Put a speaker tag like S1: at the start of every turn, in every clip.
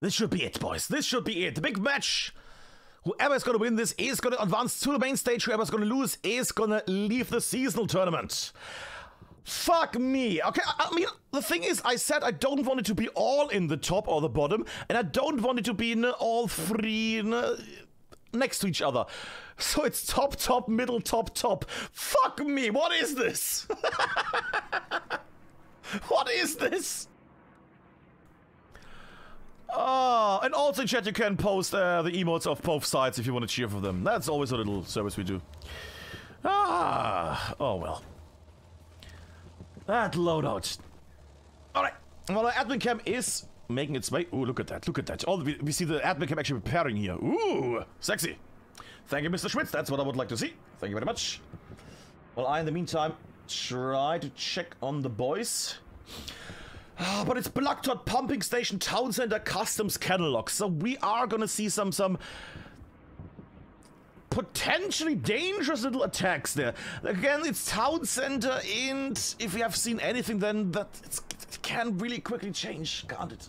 S1: This should be it, boys. This should be it. The big match. Whoever is going to win this is going to advance to the main stage. Whoever is going to lose is going to leave the seasonal tournament. Fuck me. Okay, I, mean, the thing is, I said I don't want it to be all in the top or the bottom, and I don't want it to be in all three next to each other. So it's top, top, middle, top, top. Fuck me. What is this? what is this? Oh, and also in chat you can post uh, the emotes of both sides if you want to cheer for them. That's always a little service we do. Ah, oh well. That loadout. Alright, well, our admin cam is making its way. Ooh, look at that, look at that. Oh, we, we see the admin cam actually preparing here. Ooh, sexy. Thank you, Mr. Schmitz. That's what I would like to see. Thank you very much. Well, I, in the meantime, try to check on the boys. Ah, but it's Blactot Pumping Station Town Center Customs Catalog, so we are gonna see some some potentially dangerous little attacks there. Again, it's Town Center, and if we have seen anything, then that it can really quickly change, can't it?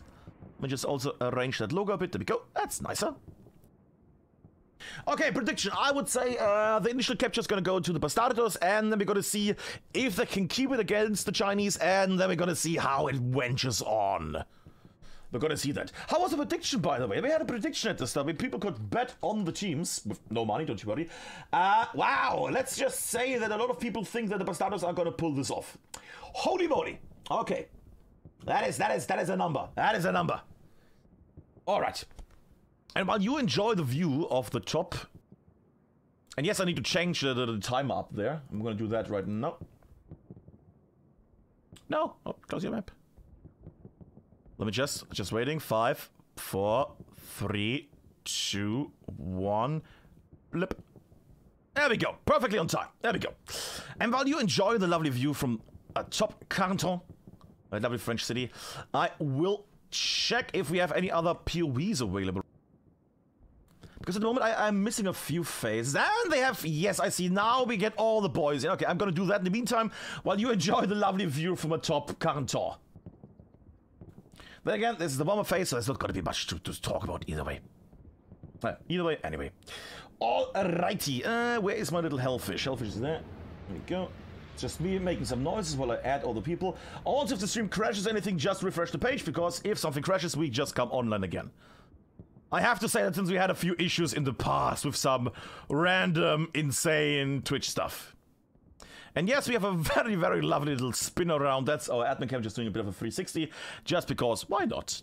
S1: Let me just also arrange that logo a bit. There we go. That's nicer. Okay, prediction. I would say uh, the initial capture is going to go to the Bastardos, and then we're going to see if they can keep it against the Chinese, and then we're going to see how it ventures on. We're going to see that. How was the prediction, by the way? We had a prediction at the start. People could bet on the teams with no money, don't you worry. Uh, wow, let's just say that a lot of people think that the Bastardos are going to pull this off. Holy moly. Okay. That is, that is, that is a number. That is a number. All right. And while you enjoy the view of the top, and yes, I need to change the, the, the timer up there. I'm gonna do that right now. No, oh, close your map. Let me just, just waiting. Five, four, three, two, one, blip. There we go, perfectly on time. There we go. And while you enjoy the lovely view from a top Carentan, a lovely French city, I will check if we have any other POVs available. Because at the moment I, am missing a few phases. And they have, yes, I see. Now we get all the boys in. Okay, I'm gonna do that in the meantime while you enjoy the lovely view from atop Carentan. Then again, this is the bomber phase, so there's not gonna be much to, to talk about either way. Uh, either way, anyway. Alrighty, uh, where is my little hellfish? Hellfish is there. There we go. Just me making some noises while I add all the people. Also, if the stream crashes anything, just refresh the page, because if something crashes, we just come online again. I have to say that since we had a few issues in the past with some random, insane Twitch stuff. And yes, we have a very, very lovely little spin around. That's our admin cam just doing a bit of a 360, just because, why not?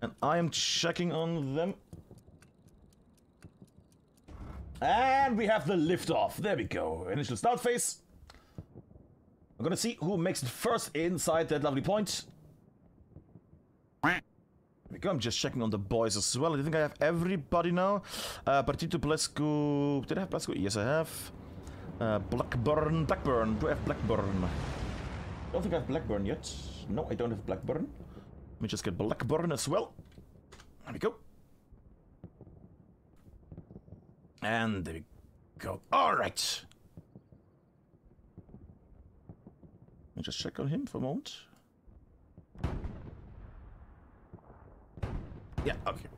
S1: And I am checking on them. And we have the lift off. There we go. Initial start phase. I'm gonna see who makes it first inside that lovely point I'm just checking on the boys as well. I think I have everybody now. Uh, Partito Blescu. Did I have Blescu? Yes, I have. Uh, Blackburn. Blackburn. Do I have Blackburn? Don't think I have Blackburn yet. No, I don't have Blackburn. Let me just get Blackburn as well. There we go. And there we go. Alright. Let me just check on him for a moment. Yeah, okay.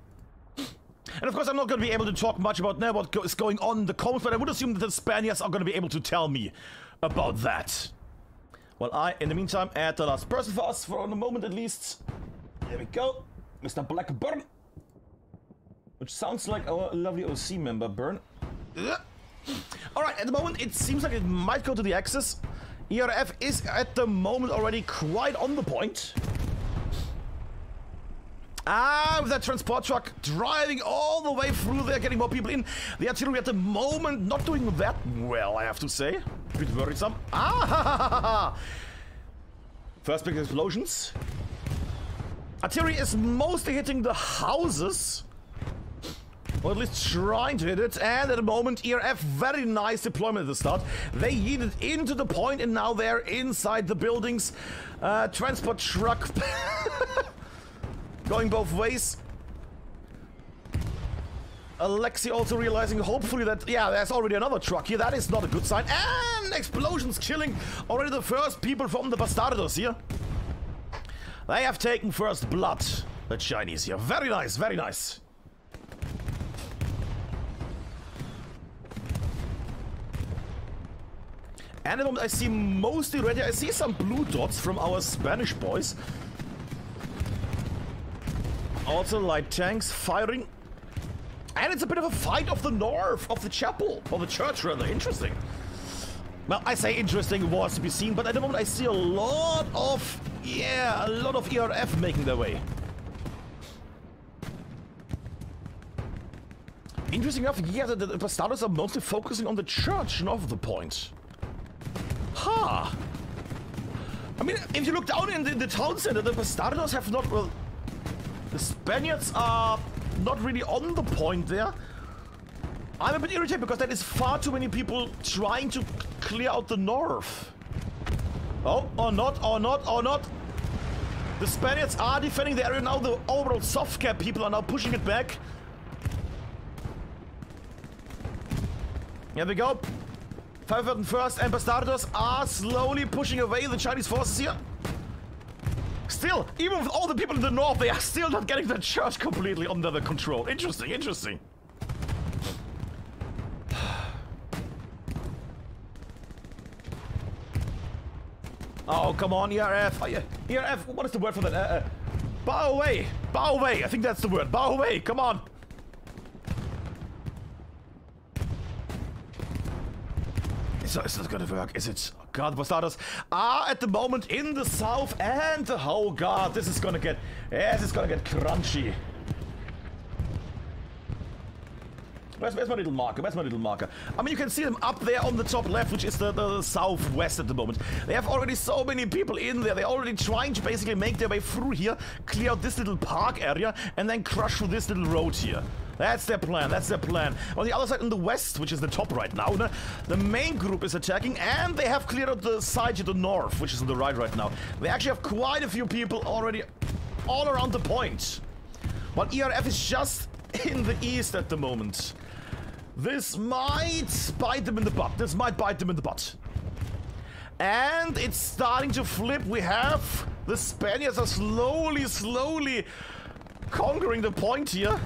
S1: And of course, I'm not going to be able to talk much about now what is going on in the comments, but I would assume that the Spaniards are going to be able to tell me about that. Well, I, in the meantime, add the last person for us for the moment at least. There we go. Mr. Blackburn. Which sounds like our lovely OC member, Burn. Alright, at the moment, it seems like it might go to the Axis. ERF is at the moment already quite on the point. Ah, with that transport truck driving all the way through there, getting more people in. The artillery at the moment not doing that well, I have to say. A bit worrisome. Ah! First big explosions. Artillery is mostly hitting the houses. Or at least trying to hit it. And at the moment, ERF, very nice deployment at the start. They yeeted into the point and now they're inside the buildings. Uh, transport truck. Going both ways. Alexi also realizing, hopefully, that, yeah, there's already another truck here. That is not a good sign. And explosions killing already the first people from the Bastardos here. They have taken first blood. the Chinese here. Very nice, very nice. And I see mostly ready. I see some blue dots from our Spanish boys. Also light tanks firing. And it's a bit of a fight of the north, of the chapel, or the church rather. Interesting. Well, I say interesting was to be seen, but at the moment I see a lot of, yeah, a lot of ERF making their way. Interesting enough, yeah, the, the Bastardos are mostly focusing on the church of the point. Ha! Huh. I mean, if you look down in the, the town center, the Bastardos have not, well, the Spaniards are not really on the point there. I'm a bit irritated because there is far too many people trying to clear out the north. Oh, or not, or not, or not. The Spaniards are defending the area now. The overall soft cap people are now pushing it back. Here we go. 501st and Bastardos are slowly pushing away the Chinese forces here. Still, even with all the people in the north, they are still not getting the church completely under the control. Interesting, interesting. Oh, come on, ERF. Oh, yeah. ERF, what is the word for that? Uh, uh, bow away. Bow away. I think that's the word. Bow away. Come on. So is this gonna work? Is it? God, Bastardos are ah, at the moment in the south and oh God, this is gonna get, this is gonna get crunchy. Where's, where's, my little marker? Where's my little marker? I mean, you can see them up there on the top left, which is the, the, southwest at the moment. They have already so many people in there. They're already trying to basically make their way through here, clear out this little park area, and then crush through this little road here. That's their plan, that's their plan. On the other side, in the west, which is the top right now, the main group is attacking, and they have cleared out the side to the north, which is on the right right now. They actually have quite a few people already all around the point. While ERF is just in the east at the moment. This might bite them in the butt. This might bite them in the butt. And it's starting to flip. We have the Spaniards are slowly, slowly conquering the point here.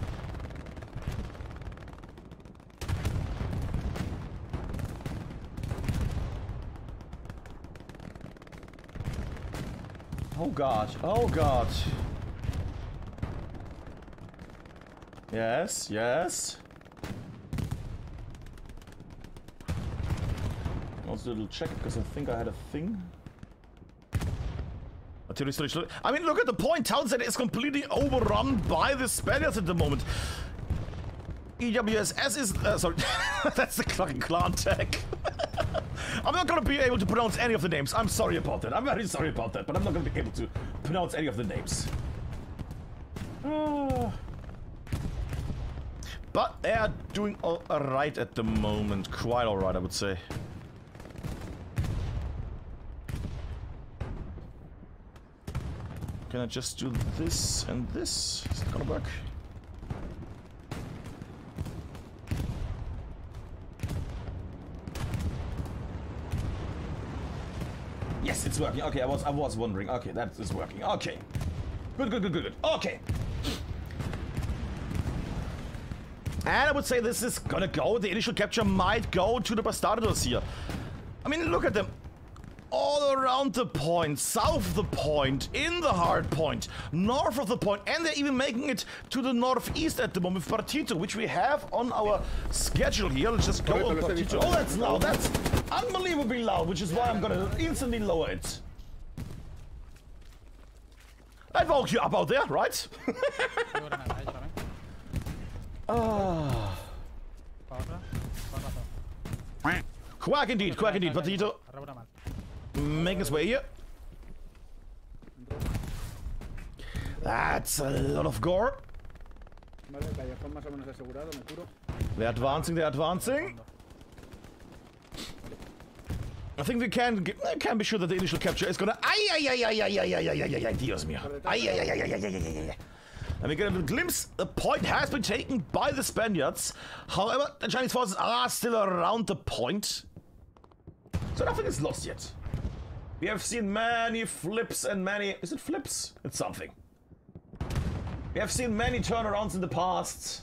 S1: Oh god. Oh god. Yes, yes. Do a little check because I think I had a thing. I mean, look at the point. Townsend is completely overrun by the Spaniards at the moment. EWSS is... Uh, sorry, that's the fucking clan tech. I'm not gonna be able to pronounce any of the names. I'm sorry about that. I'm very sorry about that, but I'm not gonna be able to pronounce any of the names. But they are doing alright at the moment. Quite alright, I would say. Can I just do this and this? Is it gonna work? Yes, it's working. Okay, I was I was wondering. Okay, that is working. Okay. Good, good, good, good, good. Okay. And I would say this is gonna go. The initial capture might go to the Bastardos here. I mean, look at them all around the point, south of the point, in the hard point, north of the point, and they're even making it to the northeast at the moment with Partito, which we have on our schedule here. Let's just go on Partito. Oh, that's loud. That's unbelievably loud, which is why I'm gonna instantly lower it. That woke you up out there, right? Ah. Quack indeed, quack indeed, Partito. Make his way here. That's a lot of gore. They're advancing, they're advancing. I think we can can be sure that the initial capture is gonna. Ay ay ay ay ay ay ay ay ay ay Dios mío. Ay ay ay ay ay ay ay ay. And we get a glimpse. The point has been taken by the Spaniards. However, the Chinese forces are still around the point. So nothing is lost yet. We have seen many flips and many... Is it flips? It's something. We have seen many turnarounds in the past.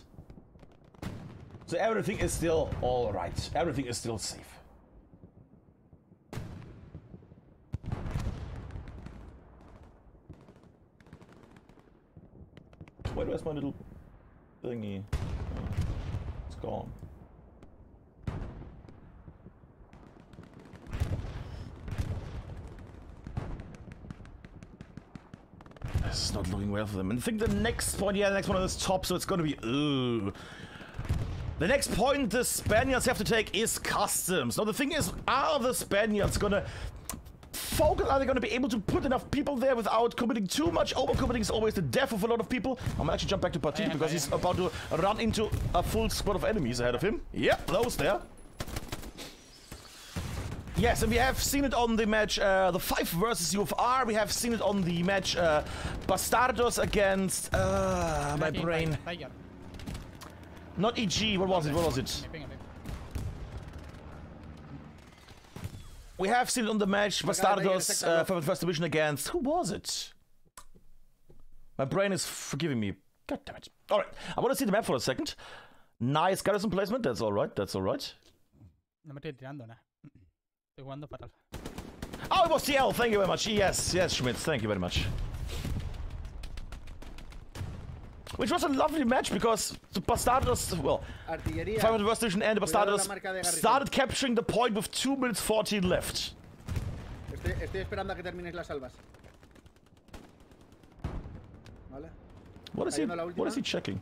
S1: So everything is still alright. Everything is still safe. where's my little thingy? Oh, it's gone. This is not looking well for them. And I think the next point, yeah, the next one on this top, so it's gonna be, ooh. The next point the Spaniards have to take is customs. Now the thing is, are the Spaniards gonna focus? Are they gonna be able to put enough people there without committing too much? Overcommitting is always the death of a lot of people. I'm gonna actually jump back to Partito because he's about to run into a full squad of enemies ahead of him. Yep, those there. Yes, and we have seen it on the match, uh, the 5 versus UFR. We have seen it on the match uh, Bastardos against... Uh, my brain. Not EG, what was it, what was it? We have seen it on the match Bastardos uh, from the first division against... Who was it? My brain is forgiving me. God damn it. Alright, I want to see the map for a second. Nice garrison placement, that's alright, that's alright.
S2: No me estoy tirando, nada. Estoy jugando fatal.
S1: Oh, it was TL. Thank you very much. Yes, yes, Schmidt. Thank you very much. Which was a lovely match because the Bastardos, well,
S3: Artillería.
S1: 500 First Division and the Bastardos started capturing the point with 2 minutes 14 left.
S3: Estoy, estoy esperando a que termines las salvas. Vale.
S1: What is he? What is he checking?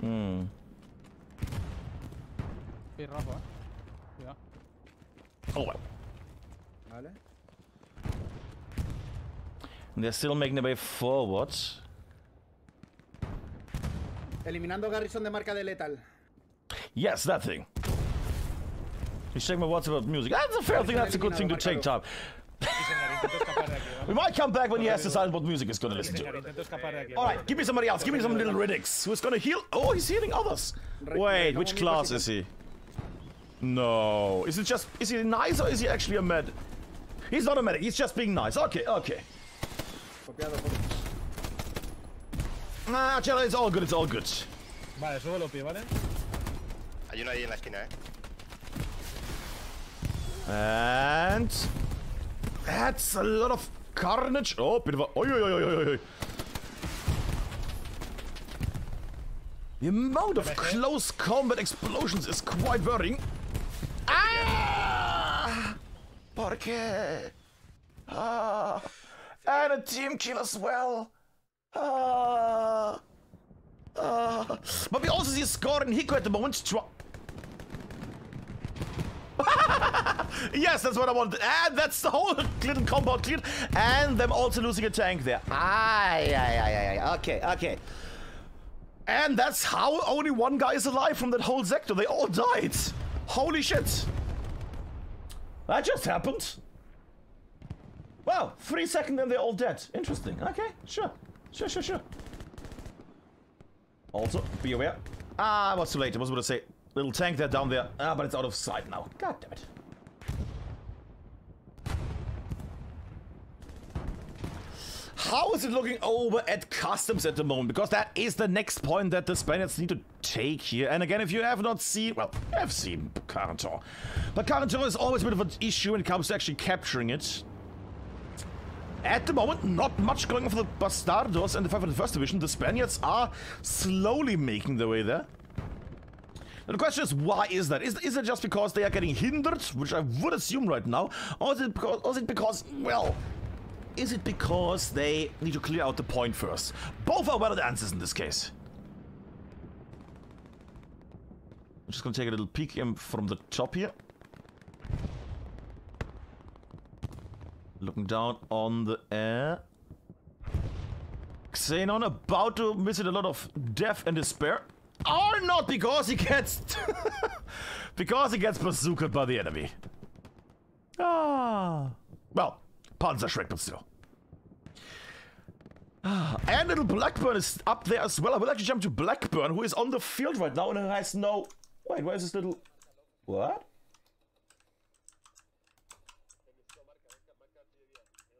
S1: Hmm.
S2: Estoy rojo, eh.
S1: Oh well.
S3: Vale.
S1: They're still making their way forward.
S3: Eliminando Garrison de marca de letal.
S1: Yes, that thing. He's checking my WhatsApp about music. Ah, That's a fair thing. That's a good thing to take time. we might come back when he has decided what music he's gonna listen to. Alright, give me somebody else. Give me some little Riddicks who's gonna heal. Oh, he's healing others. Wait, which class is he? No. Is it just... Is he nice or is he actually a med? He's not a medic. He's just being nice. Okay, okay. Nah, Chela, it's all good. It's all good.
S2: Vale, subo los pies, ¿vale?
S4: Hay uno ahí en la esquina, eh.
S1: And... That's a lot of carnage. Oh, bit of a... Oi, oi, oi, oi, oi. The amount of close combat explosions is quite worrying. Ah! Porque? Ah! And a team kill as well. Ah! Ah! But we also see a score in Hiko at the moment. yes, that's what I wanted. And that's the whole little compound cleared. And them also losing a tank there. Aye, aye, aye, aye. Okay, okay. And that's how only one guy is alive from that whole sector. They all died. Holy shit. That just happened. Wow, three seconds and they're all dead. Interesting. Okay, sure. Sure, sure, sure. Also, be aware. Ah, I was too late. I was going to say, little tank there down there. Ah, but it's out of sight now. God damn it. How is it looking over at customs at the moment? Because that is the next point that the Spaniards need to take here. And again, if you have not seen, well, you have seen Carentan. But Carentan is always a bit of an issue when it comes to actually capturing it. At the moment, not much going on for the Bastardos and the 501st Division. The Spaniards are slowly making their way there. And the question is, why is that? Is, is it just because they are getting hindered, which I would assume right now, or is it because, or is it because well, is it because they need to clear out the point first? Both are valid answers in this case. I'm just gonna take a little peek in from the top here. Looking down on the air. Xenon about to visit a lot of death and despair. Or not because he gets... because he gets bazookaed by the enemy. Ah. Well, Panzerschreck, but still. Ah, and little Blackburn is up there as well. I will actually jump to Blackburn, who is on the field right now and has no... Wait, where's this little... What?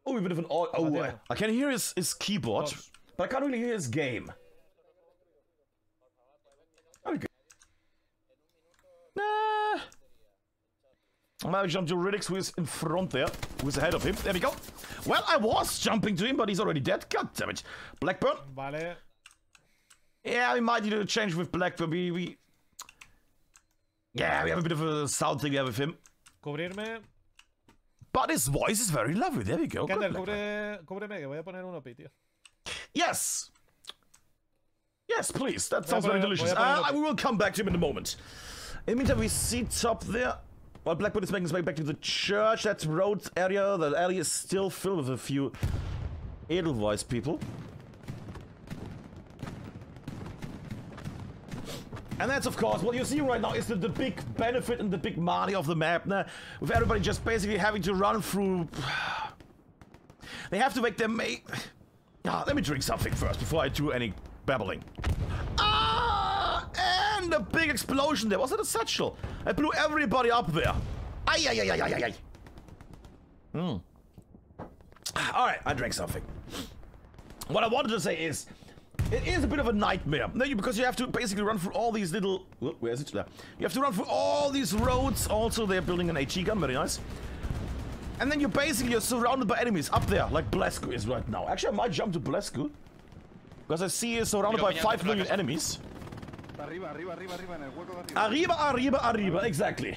S1: Oh, a bit of an au- oh,
S5: Audio.
S1: I, can hear his, his keyboard, but I can't really hear his game. Okay. Nah. Now we jump to Ridix, who is in front there, who is ahead of him. There we go. Well, I was jumping to him, but he's already dead. God damn it. Blackburn.
S5: Vale.
S1: Yeah, we might need to change with Blackburn. We, we... Yeah, we have a bit of a sound thing there with him.
S5: Cubrirme.
S1: But his voice is very lovely. There we go.
S5: Kendall, cubre, cúbreme, que voy a poner un OP, tío.
S1: Yes. Yes, please. That sounds very delicious.
S5: voy a poner
S1: Uh, we will come back to him in a moment. In the meantime, we see top there. While Blackwood is making his way back to the church, that road area, the alley is still filled with a few Edelweiss people. And that's, of course, what you see right now is the, the big benefit and the big money of the map, nah, with everybody just basically having to run through... They have to make them... ma- Ah, let me drink something first before I do any babbling. Ah! And a big explosion there. Was it a satchel? I blew everybody up there. Ay, ay, ay, ay, ay, ay, ay. Hmm. Alright, I drank something. What I wanted to say is, it is a bit of a nightmare. No, you- Because you have to basically run through all these little... Where is it? There. You have to run through all these roads. Also, they're building an HE gun. Very nice. And then you basically you're surrounded by enemies up there, like Blesku is right now. Actually, I might jump to Blesku. Because I see he's surrounded by
S4: Mira,
S1: 5
S4: piña,
S1: enemies.
S6: Arriba, arriba, arriba, arriba, en el hueco de arriba.
S1: Arriba, arriba, arriba, exactly.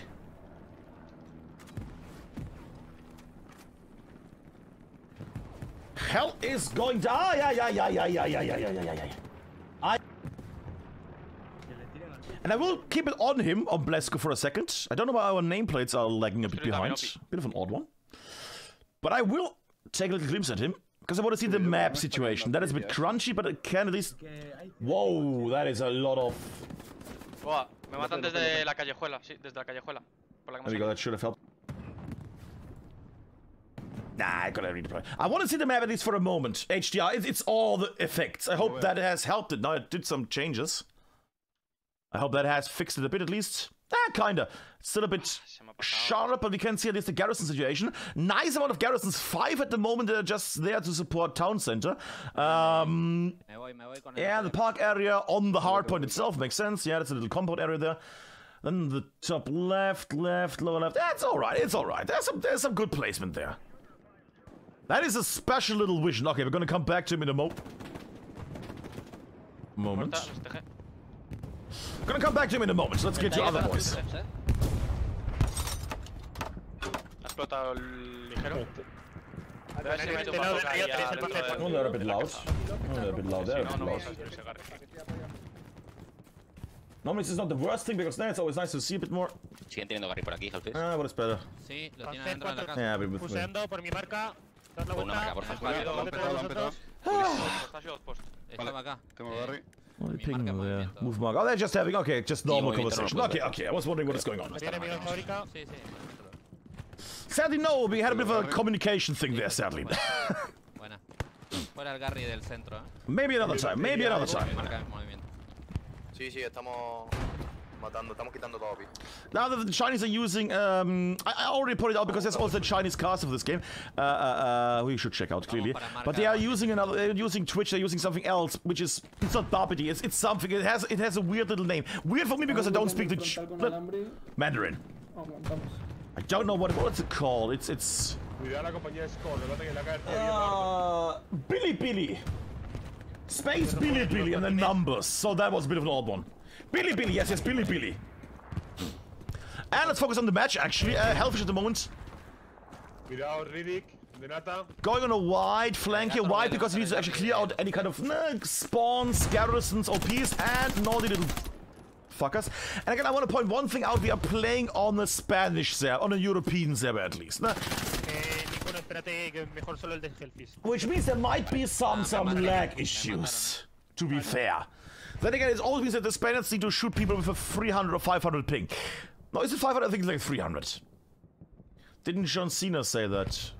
S1: Hell is going down. Ah, yeah, yeah, yeah, yeah, yeah, yeah, yeah, yeah, yeah, yeah, yeah. I. And I will keep it on him, on Blesko, for a second. I don't know why our nameplates are lagging a bit behind.
S4: been
S1: Bit of an odd one. But I will take a little glimpse at him. Because I want to see the map situation. That is a bit crunchy, but it can at least... Whoa, that is a lot of...
S7: Buah, me matan desde la callejuela, sí, desde la callejuela. Por la que
S1: There we go, that should have helped. Nah, I gotta redeploy. I want to see the map at least for a moment. HDR, it's, it's all the effects. I hope that has helped it. Now it did some changes. I hope that has fixed it a bit at least. Ah, kinda. Still a bit
S7: Se me ha pasado.
S1: sharp, but we can see at least the garrison situation. Nice amount of garrisons. Five at the moment. They're just there to support town center. Um,
S8: Me voy, me voy con el
S1: yeah, the park area on the hard point itself makes sense. Yeah, that's a little compound area there. Then the top left, left, lower left. That's all right. It's all right. There's some there's some good placement there. That is a special little vision. Okay, we're gonna come back to him in a mo moment.
S7: I'm
S1: gonna come back to him in a moment. So let's get your other boys.
S7: explotado el ligero.
S1: Little bit loud. Un a bit loud. Normally this is not the worst thing because then it's always nice to see a bit more.
S8: Siguen teniendo Gary por aquí,
S1: Ah, but better.
S8: Sí, lo tienen la casa.
S1: Yeah, but with
S9: por mi marca.
S8: Una marca, por favor. Estaba acá.
S6: Tengo Gary.
S1: Eh, what are
S8: Mi
S1: they pinging there? Move mark. Oh, they're just having, okay, just normal conversation. Okay, okay, I was wondering what is going on.
S9: Había enemigo en fábrica.
S8: Sí, sí.
S1: Sadly, no, we had a bit of a communication thing there, sadly.
S8: Buena. Fuera el Gary del centro, eh.
S1: maybe another time, maybe another time.
S8: Marca el movimiento.
S4: Sí, sí, estamos matando, estamos quitando todo, pi.
S1: Now that the Chinese are using, um, I, I already put it out because there's also a Chinese cast of this game. Uh, uh, uh, we should check out clearly. But they are using another, they're using Twitch. They're using something else, which is it's not Barbity. It's it's something. It has it has a weird little name. Weird for me because I don't speak the ch- Mandarin. I don't know what what's it called. It's it's.
S5: Cuidado la compañía Skull, no te que la caer
S1: Uh, Bilibili. Space Bilibili and the numbers. So that was a bit of an odd one. Bilibili, yes, yes, Bilibili. And let's focus on the match actually. Uh, Hellfish at the moment.
S5: Cuidado, Riddick, de Nata.
S1: Going on a wide flank here. Why? Because he needs to actually clear out any kind of spawns, garrisons, OPs, and naughty little fuckers. And again, I want to point one thing out. We are playing on a Spanish server, on a European server at least. nah? Which means there might be some some lag issues. To be fair. Then again, it always the Spaniards need to shoot people with a 300 or 500 ping. No, is it 500? I think it's like 300. Didn't John Cena say that?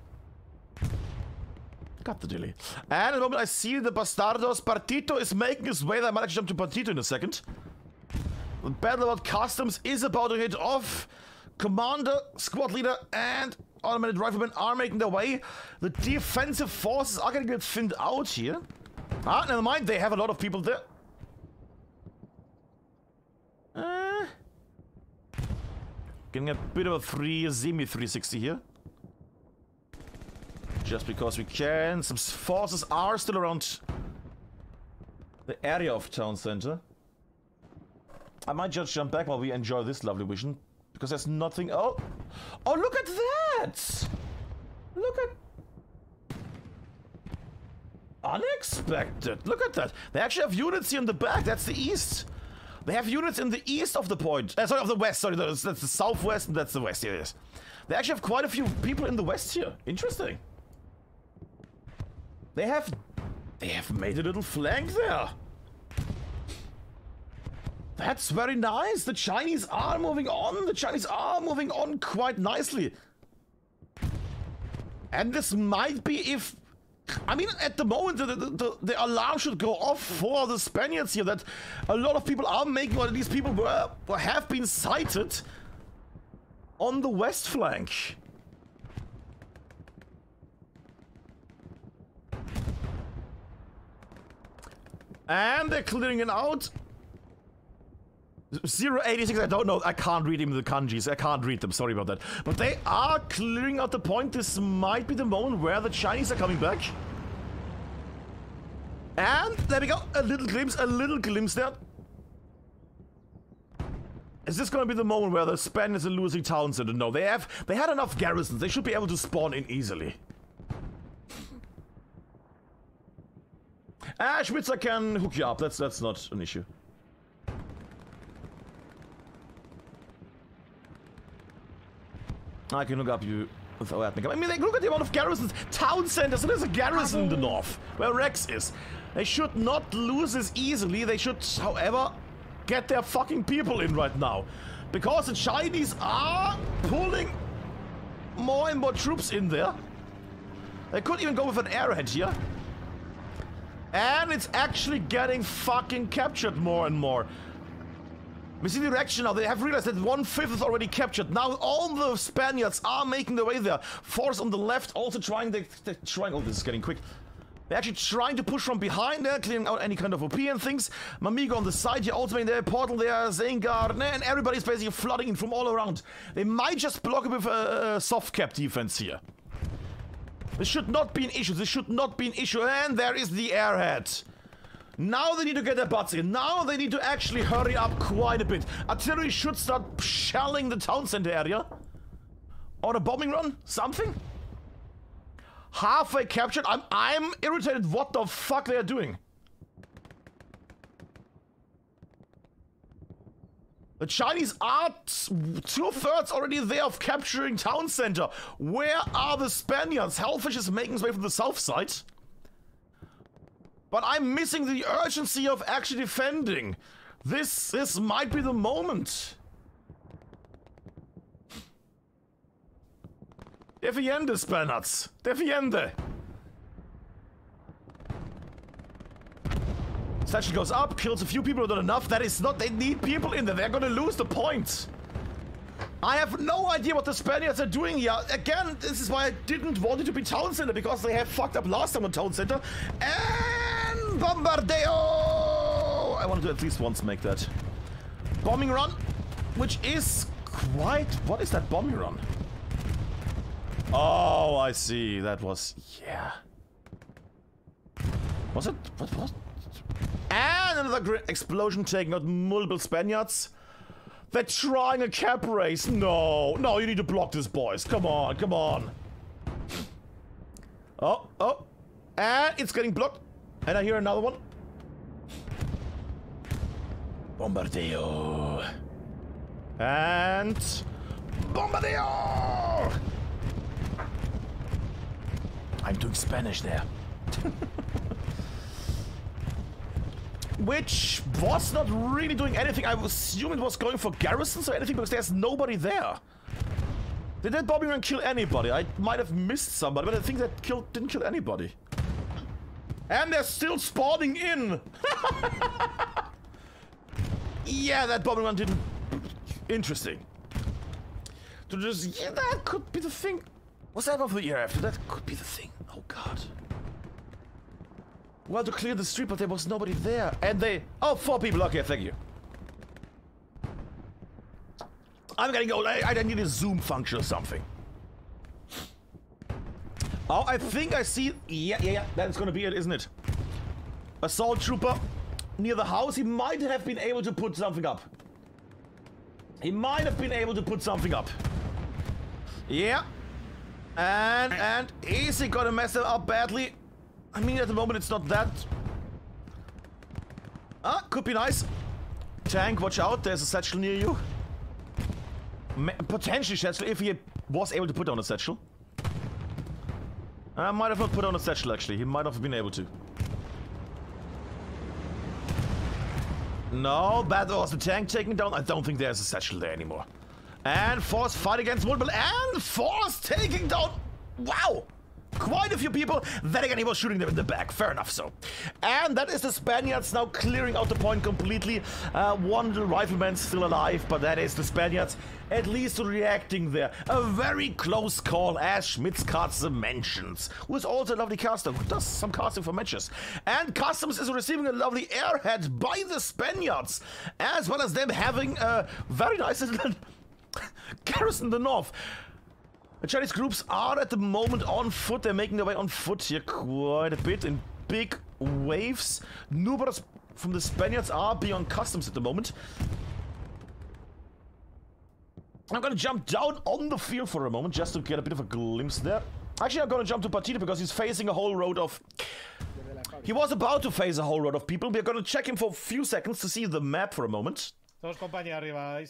S1: Got the dilly. And at the moment I see the Bastardos Partito is making his way there. I might actually jump to Partito in a second. The battle about customs is about to hit off. Commander, squad leader, and automated riflemen are making their way. The defensive forces are gonna get thinned out here. Ah, never mind, they have a lot of people there. Uh, getting a bit of a three semi 360 here. Just because we can. Some forces are still around the area of town center. I might just jump back while we enjoy this lovely vision. Because there's nothing... Oh! Oh, look at that! Look at... Unexpected. Look at that. They actually have units here in the back. That's the east. They have units in the east of the point. Uh, sorry, of the west. Sorry, that's, that's the southwest and that's the west. Here it is. They actually have quite a few people in the west here. Interesting. They have... They have made a little flank there. That's very nice. The Chinese are moving on. The Chinese are moving on quite nicely. And this might be if... I mean, at the moment, the, the, the, the alarm should go off for the Spaniards here that a lot of people are making, or at least people were, or have been sighted on the west flank. And they're clearing it out. 086, I don't know. I can't read even the kanjis. I can't read them. Sorry about that. But they are clearing out the point. This might be the moment where the Chinese are coming back. And there we go. A little glimpse, a little glimpse there. Is this gonna be the moment where the Spaniards are losing town center? No, they have they had enough garrisons. They should be able to spawn in easily. Ah, Schmitzer can hook you up. That's that's not an issue. I can hook up you with. I mean, like, look at the amount of garrisons. Town centers, so there's a garrison in the north, where Rex is. They should not lose this easily. They should, however, get their fucking people in right now. Because the Chinese are pulling more and more troops in there. They could even go with an airhead here. And it's actually getting fucking captured more and more. We see the reaction now. They have realized that one fifth is already captured. Now all the Spaniards are making their way there. Force on the left also trying. They, they're trying. Oh, this is getting quick. They're actually trying to push from behind there, clearing out any kind of OP and things. Mamigo on the side here, ultimating their portal there, Zengar, and everybody's basically flooding in from all around. They might just block it with a, a soft cap defense here. This should not be an issue. This should not be an issue. And there is the airhead. Now they need to get their butts in. Now they need to actually hurry up quite a bit. Artillery should start shelling the town center area. Or a bombing run? Something? Halfway captured? I'm, I'm irritated what the fuck they are doing. The Chinese are two-thirds already there of capturing town center. Where are the Spaniards? Hellfish is making his way from the south side. But I'm missing the urgency of actually defending. This, this might be the moment. Defiende, Spaniards. Defiende. Satchel goes up, kills a few people, not enough. That is not, they need people in there. They're gonna lose the point. I have no idea what the Spaniards are doing here. Again, this is why I didn't want it to be Town Center, because they have fucked up last time on Town Center. And Bombardeo! I wanted to at least once make that. Bombing run, which is quite... What is that bombing run? Oh, I see. That was... Yeah. Was it... What was... And another explosion taking out multiple Spaniards. They're trying a cap race. No, no, you need to block this, boys. Come on, come on. Oh, oh. And it's getting blocked. And I hear another one. Bombardeo. And... Bombardeo! I'm doing Spanish there. which was not really doing anything. I assume it was going for garrisons or anything because there's nobody there. Did that bombing run kill anybody? I might have missed somebody, but I think that killed didn't kill anybody. And they're still spawning in! yeah, that bombing run didn't... Interesting. To just... Yeah, that could be the thing. Was that over the air after? That could be the thing. Oh god. Well, to clear the street, but there was nobody there. And they... Oh, four people. Okay, thank you. I'm getting old. I, I need a zoom function or something. Oh, I think I see... Yeah, yeah, yeah. That's gonna be it, isn't it? Assault trooper near the house. He might have been able to put something up. He might have been able to put something up. Yeah. And, and is he gonna mess it up badly? I mean, at the moment, it's not that... Ah, could be nice. Tank, watch out. There's a satchel near you. Potentially satchel, if he was able to put on a satchel. I might have not put on a satchel, actually. He might have been able to. No, that was the tank taking down. I don't think there's a satchel there anymore. And Force fight against multiple and Force taking down. Wow! Quite a few people. Then again, he was shooting them in the back. Fair enough, so. And that is the Spaniards now clearing out the point completely. Uh, one little rifleman still alive, but that is the Spaniards at least reacting there. A very close call, as Schmitz Custom mentions, who is also a lovely caster, who does some casting for matches. And Customs is receiving a lovely airhead by the Spaniards, as well as them having a very nice little garrison in the north. The Chinese groups are at the moment on foot. They're making their way on foot here quite a bit in big waves. Numbers from the Spaniards are beyond customs at the moment. I'm gonna jump down on the field for a moment just to get a bit of a glimpse there. Actually, I'm gonna jump to Partito because he's facing a whole road of... He was about to face a whole road of people. We're gonna check him for a few seconds to see the map for a moment.
S5: Dos compañía arriba.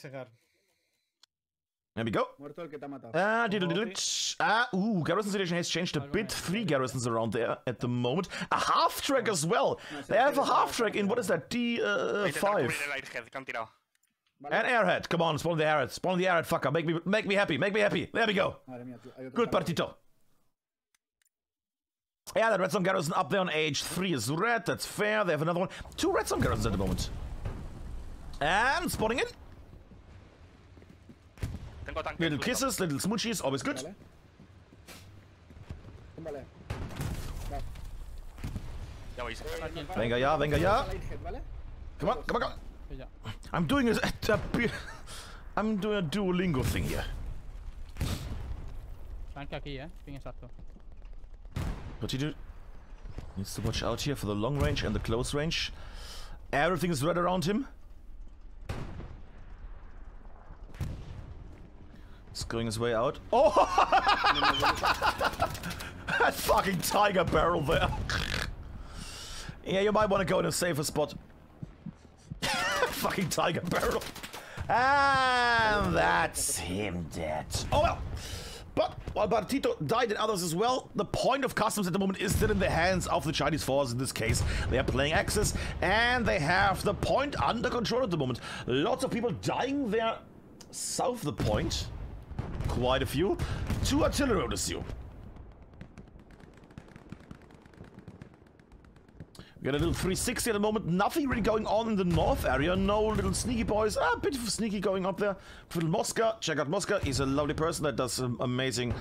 S1: There we go.
S3: Muerto el que te ha.
S1: Ah, diddle diddle. Ah, ooh, garrison situation has changed a bit. Three garrisons around there at the moment. A half track as well. They have a half track in what is that? D uh, five.
S7: cubrir el airhead que han tirado.
S1: And airhead. Come on, spawn the airhead. Spawn the airhead, fucker. Make me, make me happy. Make me happy. There we go.
S3: Madre mía, tío. Hay otro
S1: Good partito. Yeah, that redstone garrison up there on age three is red. That's fair. They have another one. Two redstone garrisons at the moment. And spawning in.
S7: Tengo tanque.
S1: Little kisses, little smoochies. Always good.
S3: Vale. Túmbale. Va.
S7: Ya vais.
S1: Venga ya, venga ya. Come on, come on, come on. I'm doing a, a bit- I'm doing a Duolingo thing here.
S2: Tanque aquí, eh. Fin exacto.
S1: But he do- needs to watch out here for the long range and the close range. Everything is red around him. Going his way out. Oh! that fucking tiger barrel there. yeah, you might want to go in a safer spot. fucking tiger barrel. And that's him dead. Oh well. But while Partito died and others as well, the point of customs at the moment is still in the hands of the Chinese force in this case. They are playing Axis and they have the point under control at the moment. Lots of people dying there south of the point. Quite a few. Two artillery, would assume. We got a little 360 at the moment. Nothing really going on in the north area. No little sneaky boys. Ah, a bit of sneaky going up there. Little Mosca. Check out Mosca. He's a lovely person that does amazing...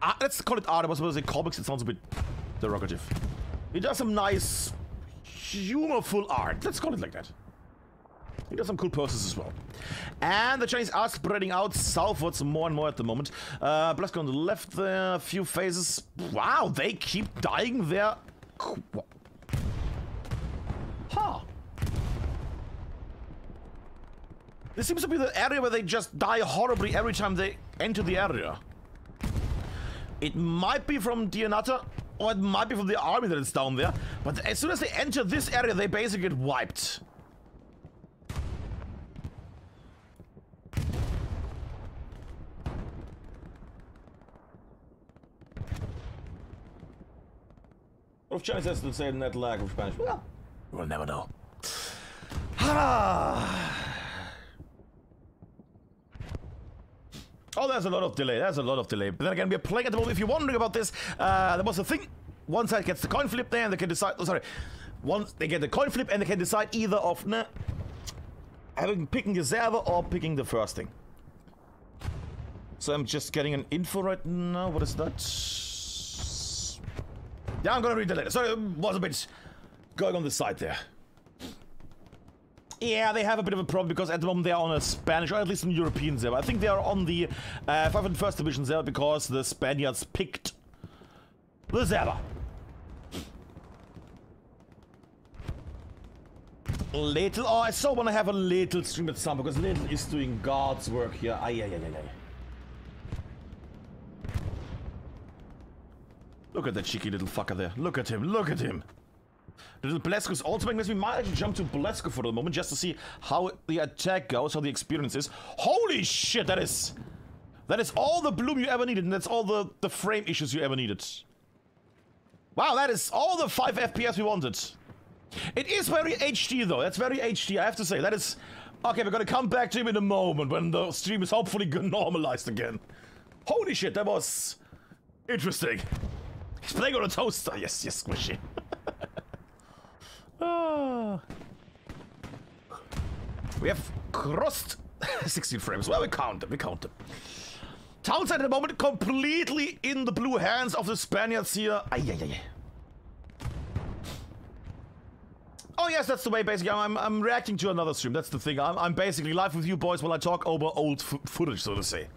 S1: Ah, let's call it art. I was supposed to say comics. It sounds a bit derogative. He does some nice, humorful art. Let's call it like that. He does some cool poses as well. And the Chinese are spreading out southwards more and more at the moment. Uh, Blasco on the left there, a few phases. Wow, they keep dying there. Huh. This seems to be the area where they just die horribly every time they enter the area. It might be from Dianata, or it might be from the army that is down there, but as soon as they enter this area, they basically get wiped. What if Chinese has to say net lag of Spanish? Well, we'll never know. Oh, there's a lot of delay. There's a lot of delay. But then again, we're playing at the moment. If you're wondering about this, uh, there was a thing. One side gets the coin flip there, and they can decide. Oh, sorry. Once they get the coin flip, and they can decide either of nah, having picking the server or picking the first thing. So I'm just getting an info right now. What is that? Yeah, I'm gonna read the letter. Sorry, it was a bit going on the side there. Yeah, they have a bit of a problem because at the moment they are on a Spanish, or at least on European server. I think they are on the uh, 501st Division server because the Spaniards picked the server. Little, oh, I so want to have a little stream at some because Little is doing God's work here. Ay, ay, ay, ay, ay. Look at that cheeky little fucker there. Look at him, look at him. Little Blesco's ultimate this. We might actually jump to Blesco for the moment just to see how the attack goes, how the experience is. Holy shit, that is... That is all the bloom you ever needed, and that's all the, the frame issues you ever needed. Wow, that is all the 5 FPS we wanted. It is very HD though, that's very HD, I have to say. That is... Okay, we're gonna come back to him in a moment when the stream is hopefully normalized again. Holy shit, that was... Interesting. Playing on a toaster. Yes, yes, squishy. We have crossed 16 frames. Well, we count them, we count them. Townsend at the moment completely in the blue hands of the Spaniards here. Ay, ay, ay. Oh yes, that's the way basically I'm, I'm reacting to another stream. That's the thing. I'm, I'm basically live with you boys while I talk over old footage, so to say.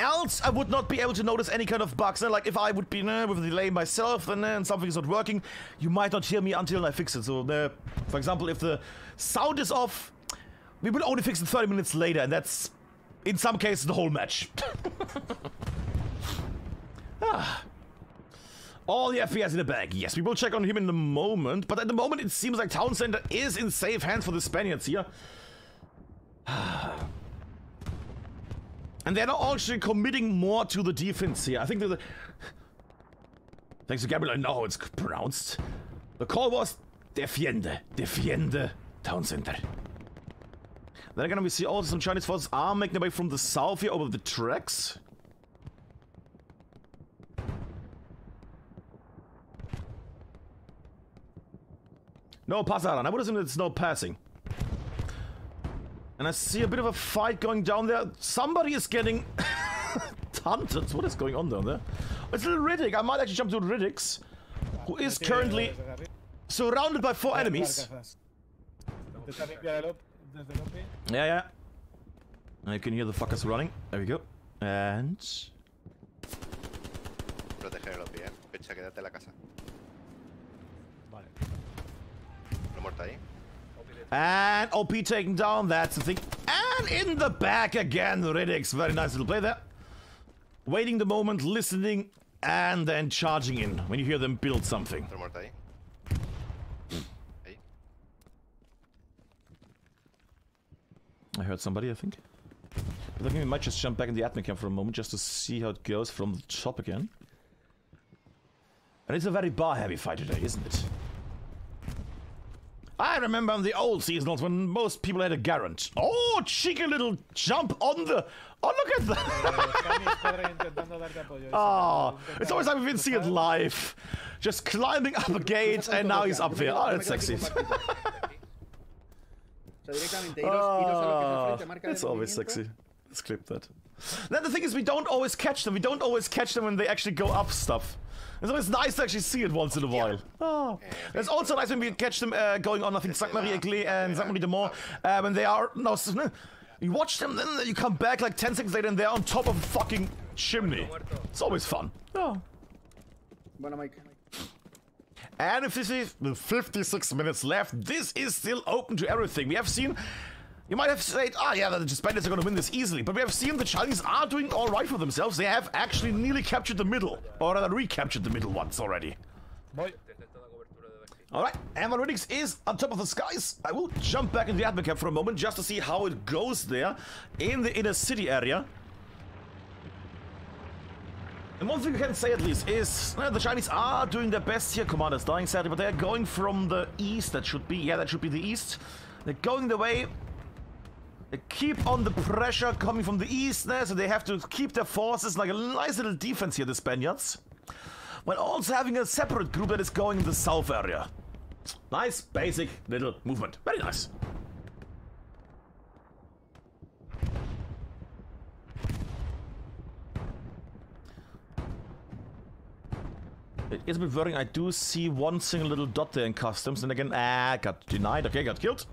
S1: Else, I would not be able to notice any kind of bugs. Like, if I would be uh, with a delay myself and then something is not working, you might not hear me until I fix it. So, uh, for example, if the sound is off, we will only fix it 30 minutes later, and that's, in some cases, the whole match. ah. All the FPS in the bag. Yes, we will check on him in a moment. But at the moment, it seems like Town Center is in safe hands for the Spaniards here. And they're not actually committing more to the defense here. I think that Thanks to Gabriel, I know how it's pronounced. The call was Defiende. Defiende Town Center. Then again, we see also some Chinese forces are making their way from the south here over the tracks. No pasaran. I would assume it's no passing. And I see a bit of a fight going down there. Somebody is getting taunted. What is going on down there? It's a little Riddix. I might actually jump to Riddix, who is currently surrounded by four enemies. Yeah, yeah. And you can hear the fuckers running. There we go. And...
S4: Proteger el OP, eh. Pecha, quédate en la casa.
S9: Vale.
S4: ¿Lo muerto ahí?
S1: And OP taken down, that's the thing. And in the back again, Riddix. Very nice little play there. Waiting the moment, listening, and then charging in when you hear them build something.
S4: ¿Lo muerto ahí? Ahí.
S1: I heard somebody, I think. But I think we might just jump back in the admin camp for a moment just to see how it goes from the top again. And it's a very bar-heavy fight today, isn't it? I remember in the old seasonals when most people had a Garand. Oh, cheeky little jump on the... Oh, look at that! oh, it's always like we've been seeing it live. Just climbing up a gate and now he's up there. Oh, that's sexy. oh, it's always sexy. Let's clip that. Then the thing is, we don't always catch them. We don't always catch them when they actually go up stuff. It's nice to actually see it once in a while. Oh. It's also nice when we catch them uh, going on, I think, St. Mere Eglise and St. Marie du Mont, uh, when they are... No, you watch them, then you come back like 10 seconds later and they're on top of a fucking chimney. It's always fun. Oh. And if this is 56 minutes left, this is still open to everything. We have seen you might have said, ah, oh, yeah, the Spaniards are going to win this easily, but we have seen the Chinese are doing all right for themselves. They have actually nearly captured the middle, or rather recaptured the middle once already.
S9: Voy.
S1: Alright, Analytics is on top of the skies. I will jump back into the admin camp for a moment just to see how it goes there in the inner city area. And one thing I can say at least is uh, the Chinese are doing their best here. Commander's dying sadly, but they're going from the east. That should be, yeah, that should be the east. They're going the way they keep on the pressure coming from the east there, so they have to keep their forces like a nice little defense here, the Spaniards. While also having a separate group that is going in the south area. Nice, basic little movement. Very nice. It is a bit worrying. I do see one single little dot there in customs, and again, ah, got denied. Okay, got killed.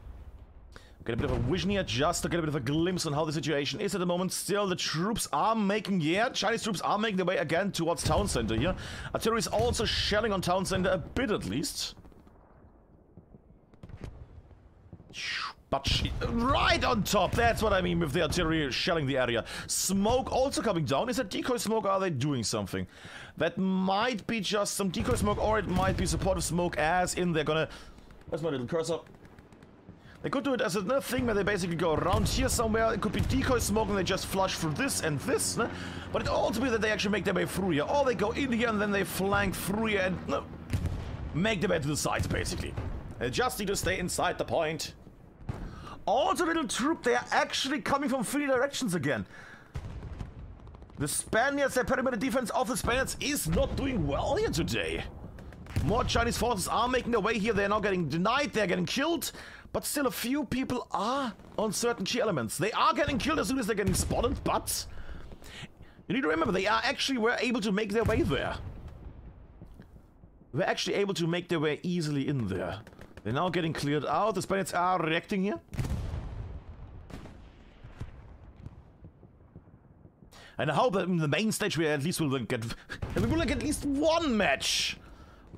S1: Get a bit of a vision here, just to get a bit of a glimpse on how the situation is at the moment. Still, the troops are making, yeah, Chinese troops are making their way again towards town center here. Artillery is also shelling on town center a bit at least. But she, right on top, that's what I mean with the artillery shelling the area. Smoke also coming down. Is that decoy smoke are they doing something? That might be just some decoy smoke or it might be supportive smoke as in they're gonna... Where's my little cursor? They could do it as another thing where they basically go around here somewhere. It could be decoy smoke and they just flush through this and this. But it also be that they actually make their way through here. Or they go in here and then they flank through here and make their way to the sides basically. They just need to stay inside the point. Also, little troop, they are actually coming from three directions again. The Spaniards, their perimeter defense of the Spaniards is not doing well here today. More Chinese forces are making their way here. They're now getting denied. They're getting killed. But still, a few people are on certain key elements. They are getting killed as soon as they're getting spotted, but... You need to remember, they are actually were able to make their way there. They're actually able to make their way easily in there. They're now getting cleared out. The Spaniards are reacting here. And I hope that in the main stage we at least will get we will get at least one match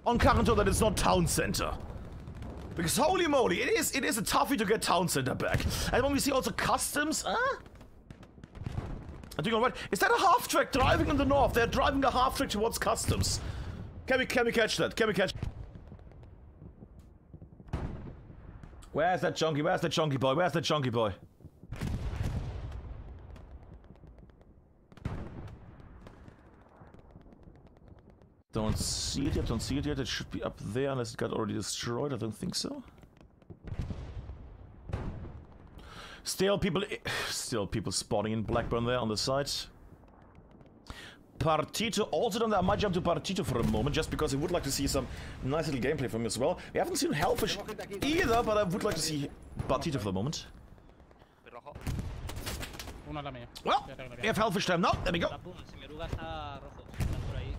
S1: on Carentan that is not town center. Because holy moly, it is it is a toughie to get town center back. And when we see also customs, huh? I think alright. Is that a half track driving in the north? They're driving a half track towards customs. Can we can we catch that? Can we catch Where's that chunky? Where's the chunky boy? Where's the chunky boy? Don't see it yet, don't see it yet. It should be up there unless it got already destroyed. I don't think so. Still people... Eh, still people spawning in Blackburn there on the side. Partito also done that. I might jump to Partito for a moment just because I would like to see some nice little gameplay from him as well. We haven't seen Hellfish either, but I would like to see Partito for the moment.
S2: Uno a la mía.
S1: Well, we have Hellfish time now. There we go.
S10: Pum, Semiruga está rojo. Está por ahí.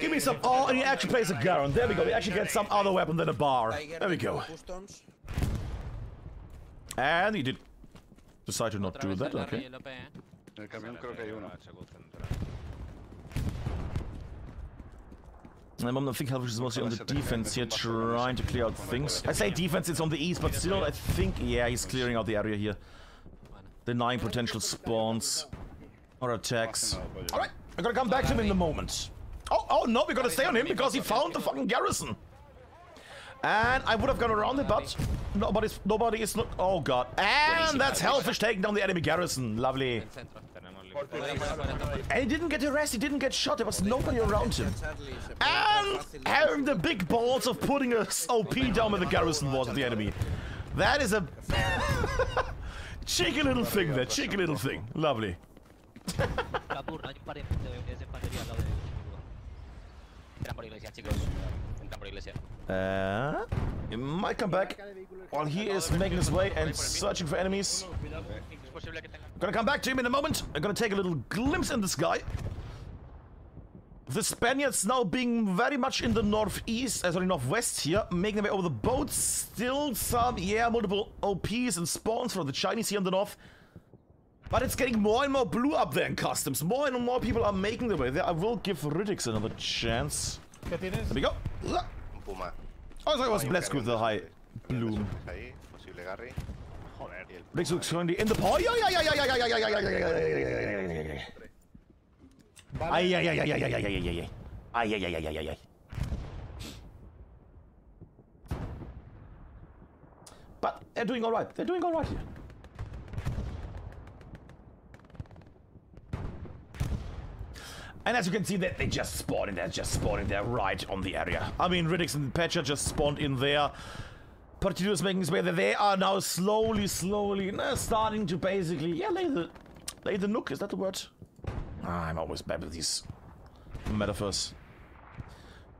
S1: Give me some... Oh, and he actually plays a Garand. There we go. We actually get some other weapon than a bar. There we go. And he did decide to not do that.
S8: el Garry y
S1: Okay.
S8: el OP, ¿eh?
S6: En el camión creo que hay uno.
S1: At the moment, I think Hellfish is mostly on the defense here, trying to clear out things. I say defense, it's on the east, but still, I think, yeah, he's clearing out the area here. Denying potential spawns or attacks. Alright, I'm gonna come back to him in a moment. Oh, oh no, we gotta stay on him because he found the fucking garrison. And I would have gone around it, but nobody's, nobody is oh god. And that's Hellfish taking down the enemy garrison. Lovely. And he didn't get harassed, he didn't get shot, there was nobody around him. And having the big balls of putting a OP down with the garrison was the enemy. That is a cheeky little thing there, cheeky little thing. Lovely.
S10: Capur, hay un par de de unidades de infantería al lado de Entran por iglesia, chicos. Entran por iglesia.
S1: Uh, he might come back while he is making his way and searching for enemies.
S7: Es posible que tengan.
S1: Gonna come back to him in a moment. I'm gonna take a little glimpse in the sky. The Spaniards now being very much in the northeast, uh, sorry, northwest here, making their way over the boats. Still some, yeah, multiple OPs and spawns for the Chinese here in the north. But it's getting more and more blue up there in customs. More and more people are making their way there. I will give Riddix another chance. There we go.
S4: Puma.
S1: Oh, so I was blessed with the high bloom.
S4: Ahí, posible Garry. Joder. Y
S1: Riddix looks currently in the paw. Yeah, yeah, yeah, yeah, yeah, yeah, yeah, yeah, yeah, yeah, yeah, yeah, yeah, yeah, yeah. Ay, ay, ay, ay, ay, ay, ay, ay, ay, ay. Ay, ay, ay, ay, ay, ay, ay. But they're doing all right. They're doing all right here. And as you can see, they, they just spawned in there, just spawning there right on the area. I mean, Riddix and Patcher just spawned in there. Partito is making his way there. They are now slowly, slowly starting to basically, yeah, lay the, lay the nook. Is that the word? Ah, I'm always bad with these metaphors.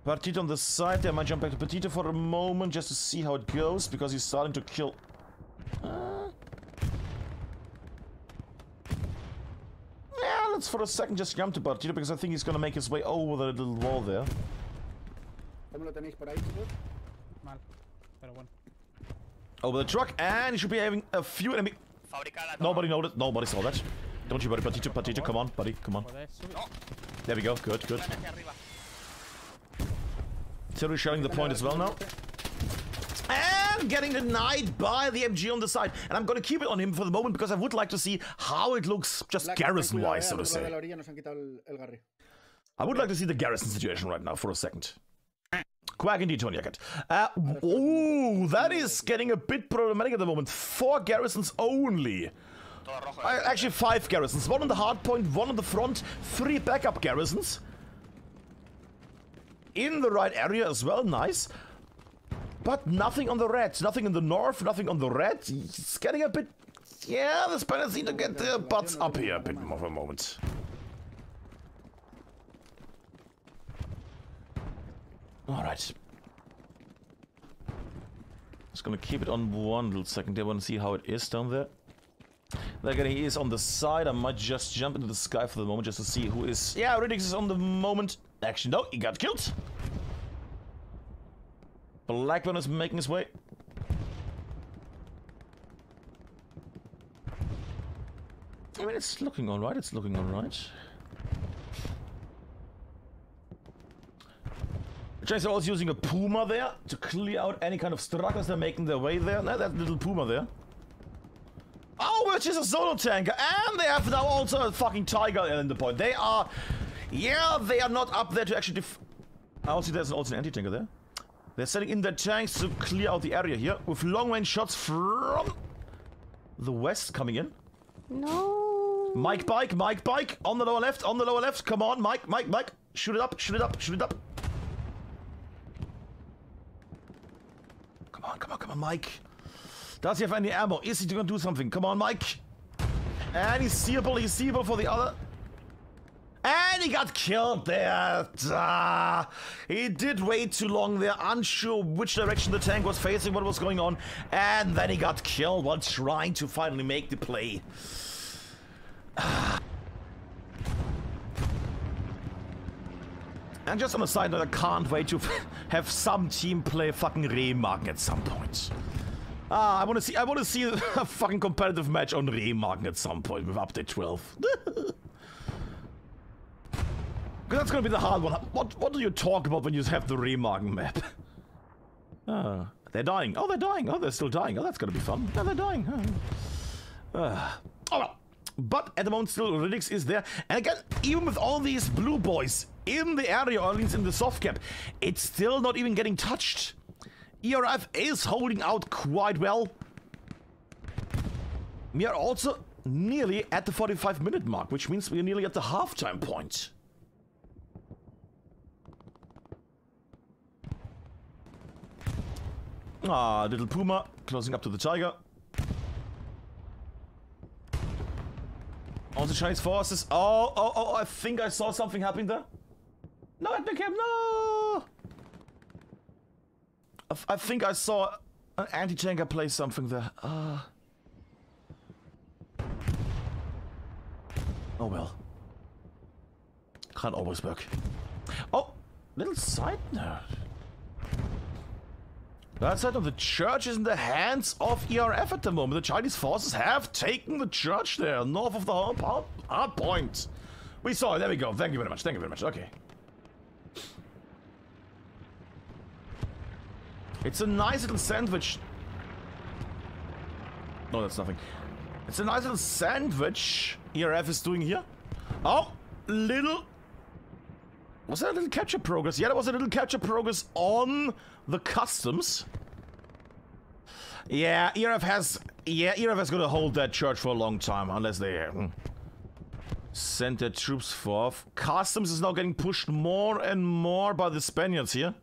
S1: Partito on the side there. I might jump back to Partito for a moment just to see how it goes because he's starting to kill. Uh, yeah, let's for a second just jump to Partito because I think he's gonna make his way over the little wall there.
S3: ¿Cómo lo tenéis por ahí, chicos?
S2: Mal. Pero bueno.
S1: Over the truck, and he should be having a few enemy.
S4: Fabricar la toma.
S1: Nobody noticed. Nobody saw that. Don't you worry, Partito. Partito, come on, buddy, come on. There we go. Good, good.
S4: Plan hacia arriba.
S1: Terry sharing the point as well now. And getting denied by the MG on the side. And I'm gonna keep it on him for the moment because I would like to see how it looks just
S3: Black,
S1: garrison
S3: cuidado,
S1: wise,
S3: eh,
S1: so to
S3: otro lado de
S1: say.
S3: la orilla nos han quitado el, el Garry.
S1: I would like to see the garrison situation right now for a second. Quack indeed, Tony Hackett. Uh, ooh, that is getting a bit problematic at the moment. Four garrisons only.
S4: Todo.
S1: Actually, five garrisons. One on the hard point, one on the front, three backup garrisons. In the right area as well, nice. But nothing on the red. Nothing in the north, nothing on the red. It's getting a bit... Yeah, the Spaniards need to get their butts up here a bit more for a moment. Alright. Just gonna keep it on one little second. I wanna see how it is down there. There he is on the side. I might just jump into the sky for the moment just to see who is... Yeah, Riddix is on the moment. Actually, no, he got killed. Blackburn is making his way. I mean, it's looking alright, it's looking alright. Jason also using a Puma there to clear out any kind of struggles they're making their way there. No, that little Puma there. Oh, which is a solo tanker. And they have now also a fucking Tiger in the point. They are... Yeah, they are not up there to actually def... I also see there's also an anti-tanker there. They're setting in their tanks to clear out the area here with long-range shots from the west coming in.
S11: No.
S1: Mike bike, Mike bike, on the lower left, on the lower left. Come on, Mike, Mike, Mike. Shoot it up, shoot it up, shoot it up. Come on, come on, come on, Mike. Does he have any ammo? Is he gonna do something? Come on, Mike. And he's seeable, he's seeable for the other. And he got killed there. Ah, he did wait too long there, unsure which direction the tank was facing, what was going on. And then he got killed while trying to finally make the play. And just on a side note, I can't wait to have some team play fucking Remagen at some point. Ah, I want to see. I want to see a fucking competitive match on Remagen at some point with update 12. Because that's gonna be the hard one. What What do you talk about when you have the Remagen map? Oh, they're dying. Oh, they're dying. Oh, they're still dying. Oh, that's gonna be fun. No, they're dying. Ah. Ah. oh well. But at the moment, still Riddix is there. And again, even with all these blue boys in the area, or at least in the soft cap, it's still not even getting touched. ERF is holding out quite well. We are also nearly at the 45 minute mark, which means we are nearly at the halftime point. Ah, little Puma closing up to the Tiger. On the Chinese forces. Oh, oh, oh, I think I saw something happening there. No, it became no. I think I saw an anti-tanker play something there. Ah. Oh well. Can't always work. Oh, little side note. That side of the church is in the hands of ERF at the moment. The Chinese forces have taken the church there, north of the hard, hard, point. We saw it. There we go. Thank you very much. Thank you very much. Okay. It's a nice little sandwich. No, that's nothing. It's a nice little sandwich ERF is doing here. Oh, little... Was that a little capture progress? Yeah, there was a little capture progress on the customs. Yeah, ERF has... Yeah, ERF is gonna hold that church for a long time, unless they... hmm, Send their troops forth. Customs is now getting pushed more and more by the Spaniards here.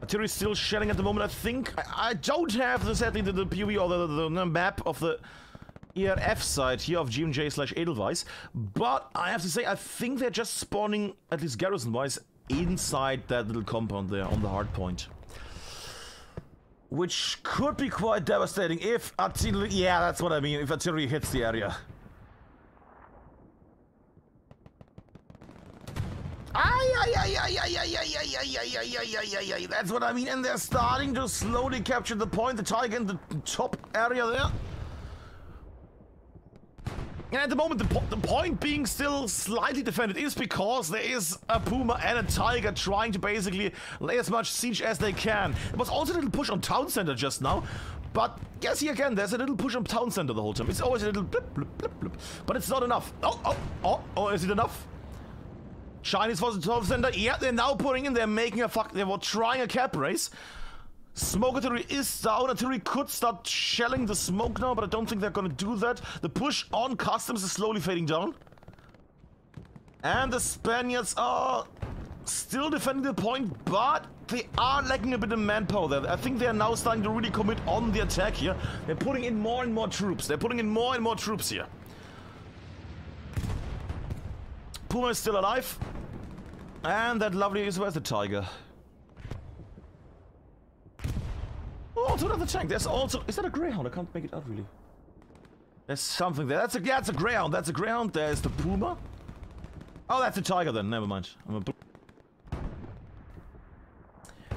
S1: Artillery still shelling at the moment, I think. I, I don't have the sadly the, the POV or the, the, the map of the ERF side here of GMJ slash Edelweiss, but I have to say, I think they're just spawning, at least garrison-wise, inside that little compound there on the hard point. Which could be quite devastating if artillery... Yeah, that's what I mean, if artillery hits the area. That's what I mean, and they're starting to slowly capture the point, the tiger in the top area there. And at the moment, the, po the point being still slightly defended is because there is a Puma and a Tiger trying to basically lay as much siege as they can. There was also a little push on Town Center just now. But yes, here again, there's a little push on Town Center the whole time. It's always a little blip, blip, blip, blip. But it's not enough. Oh, oh, oh, oh, is it enough? Chinese for the 12 center. Yeah, they're now putting in, they're making a fuck, they were trying a cap race. Smoke artillery is down. Artillery could start shelling the smoke now, but I don't think they're gonna do that. The push on customs is slowly fading down. And the Spaniards are still defending the point, but they are lacking a bit of manpower there. I think they are now starting to really commit on the attack here. They're putting in more and more troops. They're putting in more and more troops here. Puma is still alive. And that lovely is where's the tiger? Oh, also another tank. There's also is that a greyhound? I can't make it out really. There's something there. That's a yeah, that's a greyhound. That's a greyhound. There's the puma. Oh, that's a tiger then. Never mind. I'm a bl-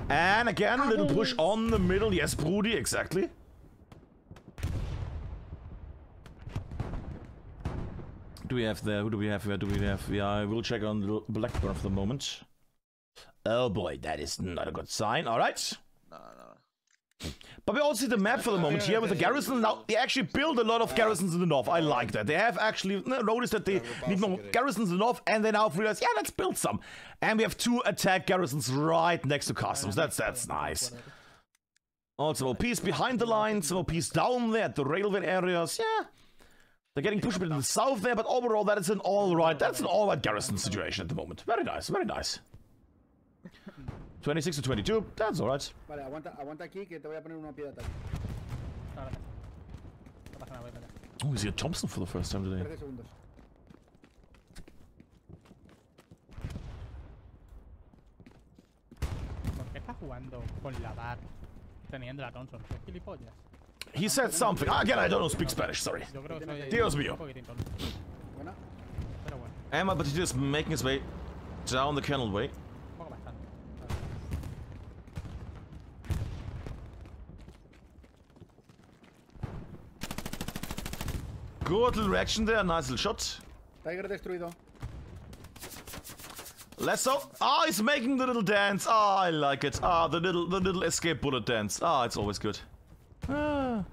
S1: and again, a little push on the middle. Yes, Brody, exactly. Do we have there? Who do we have here? Do we have? Yeah, we'll check on the Blackburn for the moment. Oh boy, that is not a good sign. All right. But we also see the map for the moment here with the garrison. Now, they actually build a lot of garrisons in the north. I like that. They have actually noticed that they need more garrisons in the north, and they now realize, yeah, let's build some. And we have two attack garrisons right next to customs. That's that's nice. Also, peace behind the lines, some peace down there at the railway areas. Yeah. They're getting pushed a bit in the south there, but overall, that is an alright. That's an alright garrison situation at the moment. Very nice, very nice. 26 to 22, that's alright.
S3: Vale, aguanta, aguanta aquí que te voy a poner uno a pie de ataque.
S2: No, gracias. No pasa nada, voy para allá.
S1: Oh, we see a Thompson for the first time today.
S3: 13 segundos.
S2: ¿Por qué está jugando con la bar teniendo la Thompson? ¿Qué gilipollas?
S1: He said something. Ah, again, I don't speak Spanish, sorry.
S2: Yo creo que soy
S1: Dios mío.
S2: un poquitín tonto.
S3: Buena.
S2: Pero bueno,
S1: Emma, but he just making his way down the canal way. Good little reaction there, nice little shot.
S3: Tiger destruido.
S1: Lesso. Ah, he's making the little dance. Ah, I like it. Ah, the little the little escape bullet dance. Ah, it's always good. Ah,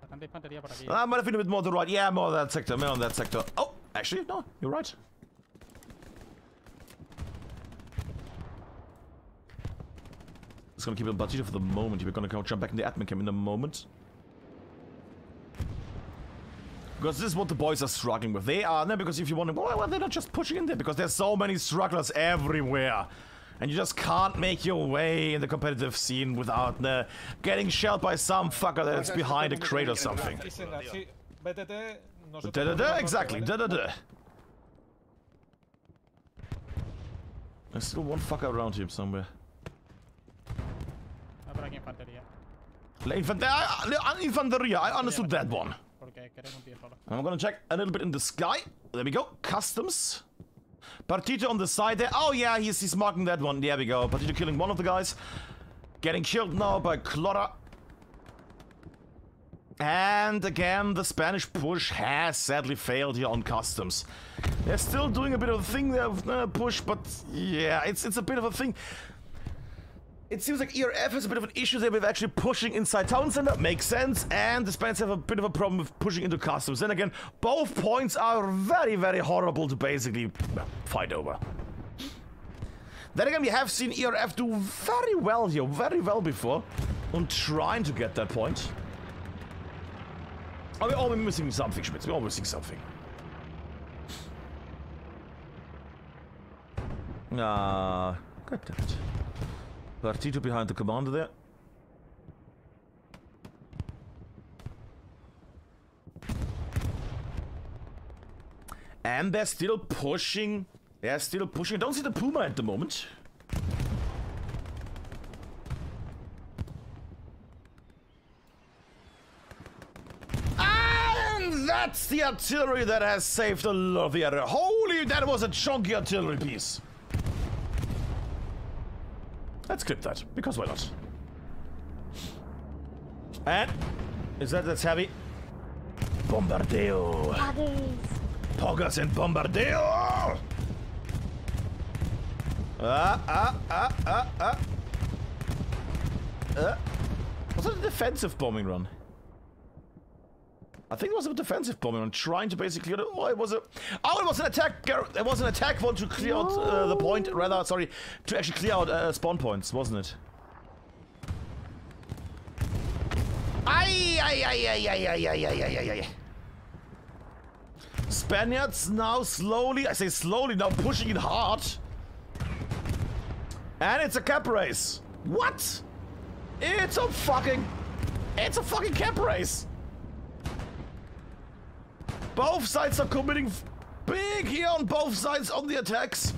S2: Bastante infantería por aquí.
S1: I might have been a bit more to the right. Yeah, more on that sector, more on that sector. Oh, actually, no, you're right. Just gonna keep it on Batista for the moment. We're gonna go jump back in the admin camp in a moment. Because this is what the boys are struggling with. They are, no, because if you want to, well, well, they're not just pushing in there, because there's so many strugglers everywhere. And you just can't make your way in the competitive scene without uh, getting shelled by some fucker that's behind a crate or something.
S5: Isengar, sí. BTT, nosotros
S1: Da da da, exactly, da da da. There's still one fucker around here somewhere.
S2: Por aquí infantería.
S1: La infante- uh, Infanteria, I understood that one. I'm gonna check a little bit in the sky. There we go. Customs. Partito on the side there. Oh yeah, he's, he's marking that one. There we go. Partito killing one of the guys. Getting killed now by Clora. And again, the Spanish push has sadly failed here on customs. They're still doing a bit of a thing there, uh, push, but yeah, it's it's a bit of a thing. It seems like ERF has a bit of an issue there with actually pushing inside town center. Makes sense. And the Spaniards have a bit of a problem with pushing into customs. Then again, both points are very, very horrible to basically fight over. Then again, we have seen ERF do very well here, very well before, on trying to get that point. Are we always missing something, Schmitz? We're always missing something. Ah, damn it. Partito behind the commander there. And they're still pushing. They're still pushing. I don't see the Puma at the moment. And that's the artillery that has saved a lot of the area. Holy that was a chunky artillery piece. Let's clip that, because why not? And is that that's heavy? Bombardeo.
S11: Poggers.
S1: Poggers and Bombardeo! Ah, ah, ah, ah, ah. Uh, was it a defensive bombing run? I think it was a defensive bombing run, trying to basically. Oh, it was a. Oh, it was an attack. It was an attack one to clear out uh, the point. Rather, sorry, to actually clear out uh, spawn points, wasn't it? Ay, ay, ay, ay, ay, ay, ay, ay, ay, ay, ay. Spaniards now slowly, I say slowly, now pushing it hard. And it's a cap race. What? It's a fucking... It's a fucking cap race. Both sides are committing big here on both sides on the attacks.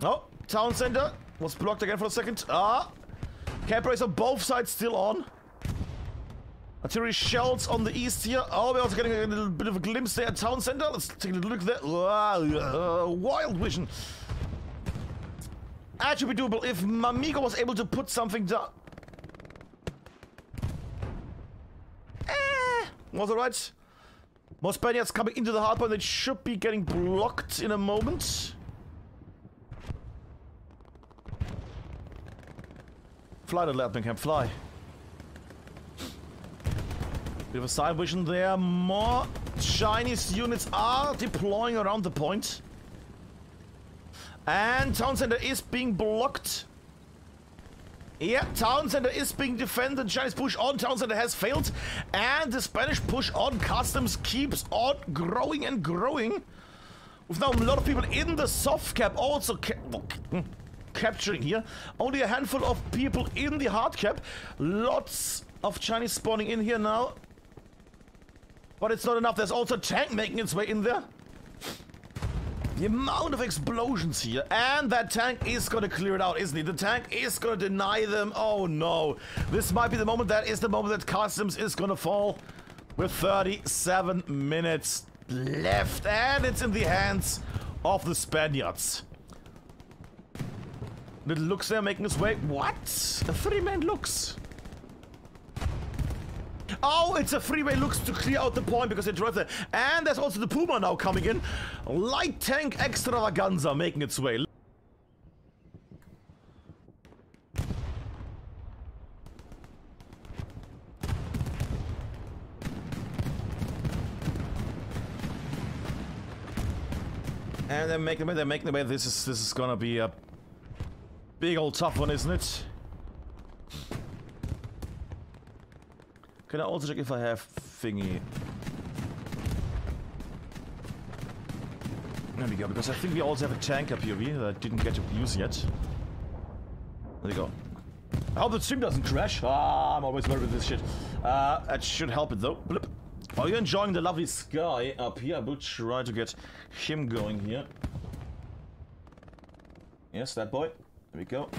S1: Oh, town center was blocked again for a second. Ah, cap race on both sides still on. Artillery shells on the east here. Oh, we're also getting a little bit of a glimpse there at town center. Let's take a look there. Uh, wild vision. Actually be doable if Mamigo was able to put something down. Eh, was alright. More Spaniards coming into the hardpoint. They should be getting blocked in a moment. Fly the Lapman camp, fly. We have a side vision there. More Chinese units are deploying around the point. And town center is being blocked. Yeah, town center is being defended. Chinese push on town center has failed. And the Spanish push on customs keeps on growing and growing. With now a lot of people in the soft cap also ca hmm, capturing here. Only a handful of people in the hard cap. Lots of Chinese spawning in here now. But it's not enough. There's also a tank making its way in there. The amount of explosions here. And that tank is gonna clear it out, isn't he? The tank is gonna deny them. Oh no. This might be the moment. That is the moment that Customs is gonna fall. With 37 minutes left. And it's in the hands of the Spaniards. Little Luchs there making his way. What? A three-man Luchs. Oh, it's a freeway Luchs to clear out the point because they drive there. And there's also the Puma now coming in. Light tank extravaganza making its way. And they're making the way, they're making the way. This is this is gonna be a big old tough one, isn't it? Can I also check if I have thingy? There we go, because I think we also have a tank up here that I didn't get to use yet. There you go. I hope the stream doesn't crash. Ah, I'm always worried with this shit. Uh, that should help it though. Blip. While you're enjoying the lovely sky up here, I will try to get him going here. Yes, that boy. There we go.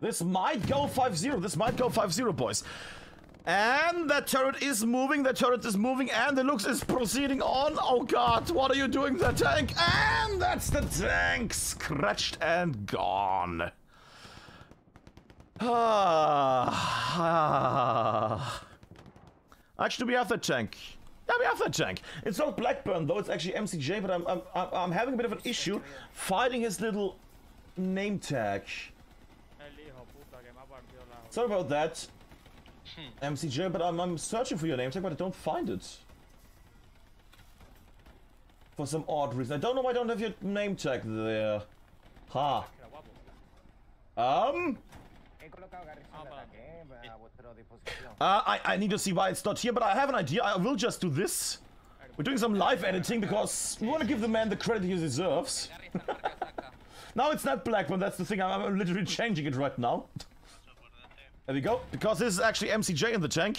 S1: This might go 5-0. This might go 5-0, boys. And that turret is moving. That turret is moving. And the Luchs is proceeding on. Oh, God. What are you doing to the tank? And that's the tank. Scratched and gone. Ah. Actually, we have that tank. Yeah, we have that tank. It's not Blackburn, though. It's actually MCJ, but I'm, I'm, I'm I'm having a bit of an issue finding his little name tag. Sorry about that, MCJ, but I'm, I'm searching for your name tag, but I don't find it. For some odd reason. I don't know why I don't have your name tag there. Ha. Um. Uh, I, I need to see why it's not here, but I have an idea. I will just do this. We're doing some live editing because we want to give the man the credit he deserves. now it's not Blackburn, that's the thing. I'm, I'm literally changing it right now. There we go. Because this is actually MCJ in the tank.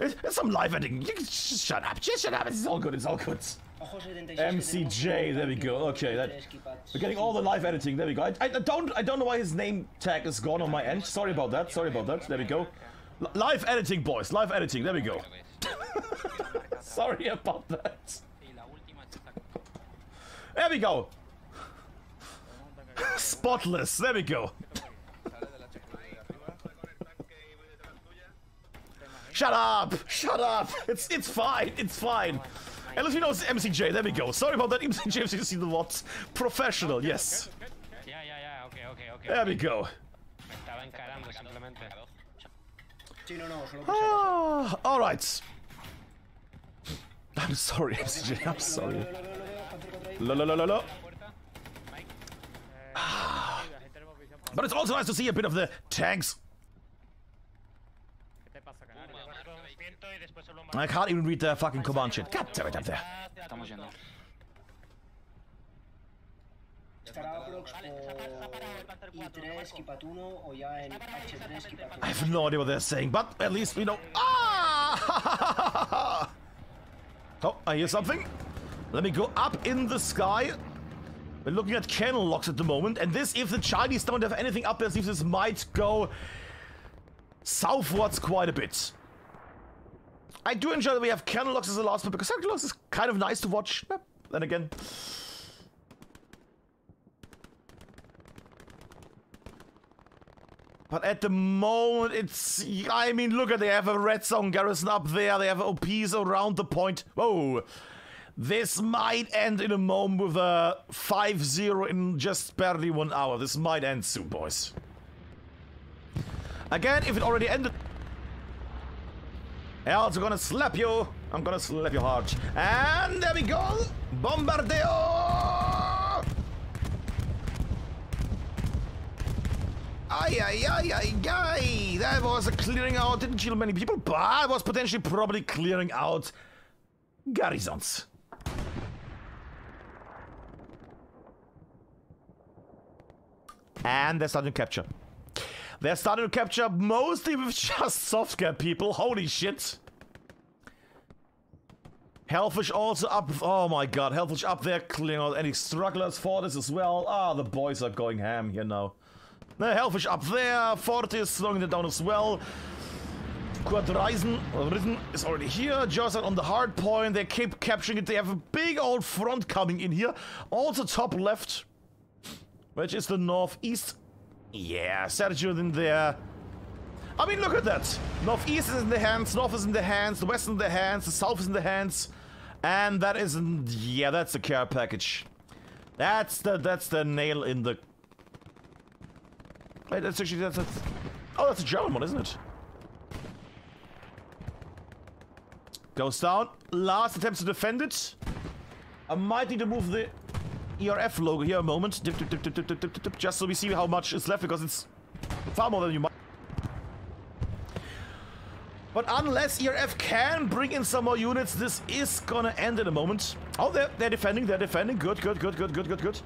S1: It's, it's some live editing. Just shut up. Just shut up. It's all good. It's all good. MCJ. There we go. Okay, that, we're getting all the live editing. There we go. I, I don't. I don't know why his name tag is gone on my end. Sorry about that. Sorry about that. There we go. L live editing, boys. Live editing. There we go. Sorry about that. There we go. Spotless. There we go. Shut up! Shut up! It's it's fine. It's fine. At least we know it's MCJ. There we go. Sorry about that, MCJ. You see the what? Professional. Yes.
S10: Ya, ya, ya, ok, ok, ok.
S1: There we go.
S10: Me estaba encarando simplemente.
S3: Sí, no, no, solo por
S1: Ah, all right. I'm sorry, MCJ. I'm sorry. Lo, lo, lo, lo, lo. Ah. But it's also nice to see a bit of the tanks.
S2: ¿Qué te pasa, canario?
S1: I can't even read the fucking command shit. God damn it, up there.
S10: Estamos yendo.
S12: Estará Prox por I3, Kipat 1 o ya en H3, Kipat 1.
S1: I have no idea what they're saying, but at least we know. Ah! Oh, I hear something. Let me go up in the sky. We're looking at canal locks at the moment, and this, if the Chinese don't have anything up their sleeves, this might go southwards quite a bit. I do enjoy that we have canal locks as a last, but because canal locks is kind of nice to watch. Then again, But at the moment, it's. I mean, look at they have a red zone garrison up there. They have OPs around the point. Whoa. This might end in a moment with a 5 0 in just barely one hour. This might end soon, boys. Again, if it already ended. Else, gonna slap you. I'm gonna slap you hard. And there we go. Bombardeo! Ay, ay, ay, ay, ay. That was a clearing out. Didn't kill many people, but it was potentially probably clearing out garrisons. And they're starting capture. They're starting to capture mostly with just soft software people. Holy shit. Hellfish also up. Oh my god, Hellfish up there clearing out any strugglers for this as well. Ah, the boys are going ham here now. The Hellfish up there. Fortis slowing it down as well. Kurt Reisen, Risen is already here. Johnson on the hard point. They keep capturing it. They have a big old front coming in here. Also top left, which is the northeast. Yeah, Sergio in there. Uh, I mean, look at that. Northeast is in the hands, north is in the hands, the west is in the hands, the south is in the hands. And that is, yeah, that's the care package. That's the, that's the nail in the... Wait, that's actually, that's, that's... Oh, that's a German one, isn't it? Goes down. Last attempt to defend it. I might need to move the ERF logo here a moment. Dip, dip, dip, just so we see how much is left, because it's far more than you might. But unless ERF can bring in some more units, this is gonna end in a moment. Oh, they're, they're defending, they're defending. Good, good, good, good, good, good, good.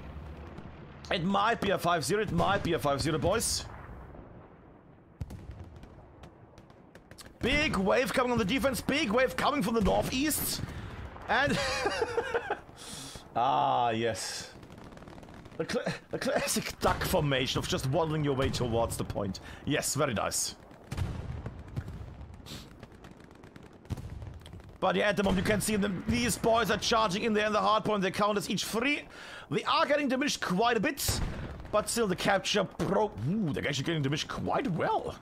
S1: It might be a 5-0, it might be a 5-0, boys. Big wave coming on the defense, big wave coming from the northeast. And... ah, yes. The, cl the classic duck formation of just waddling your way towards the point. Yes, very nice. But yeah, at the moment you can see them. These boys are charging in there in the hard point. They count as each three. They are getting diminished quite a bit. But still the capture pro... Ooh, they're actually getting diminished quite well.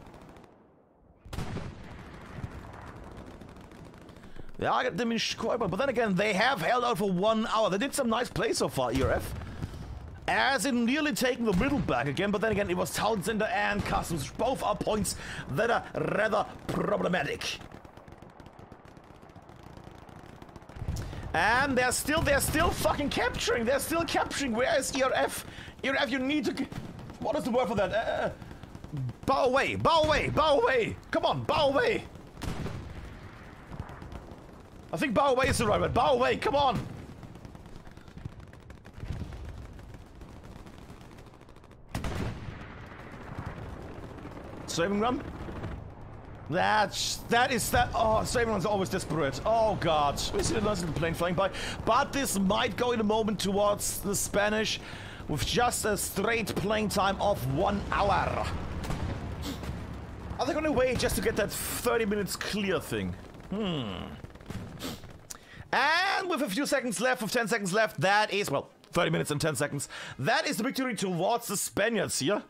S1: They are quite well. But then again, they have held out for one hour. They did some nice play so far, ERF. As in nearly taking the middle back again, but then again, it was Town Center and Customs. Both are points that are rather problematic. And they're still, they're still fucking capturing. They're still capturing. Where is ERF? ERF, you need to... What is the word for that? Uh, bow away, bow away, bow away. Come on, bow away. I think bow is the right word. Bow come on. Saving run? That's that is that. Oh, saving run's always desperate. Oh god, we see a nice little plane flying by, but this might go in a moment towards the Spanish, with just a straight playing time of one hour. Are they gonna wait just to get that 30 minutes clear thing? Hmm. And with a few seconds left, with 10 seconds left, that is, well, 30 minutes and 10 seconds. That is the victory towards the Spaniards here.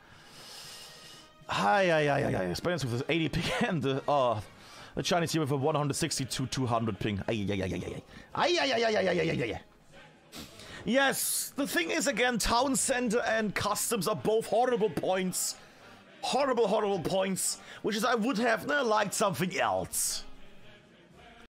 S1: Hi, hi, hi, hi, hi. Spaniards with the 80 ping and the, oh, the Chinese here with a 160 to 200 ping. Ay, ay, ay, ay, ay, ay. Ay, ay, ay, ay, ay, ay, ay, ay, ay. Yes, the thing is again, town center and customs are both horrible points. Horrible, horrible points. Which is I would have uh, liked something else.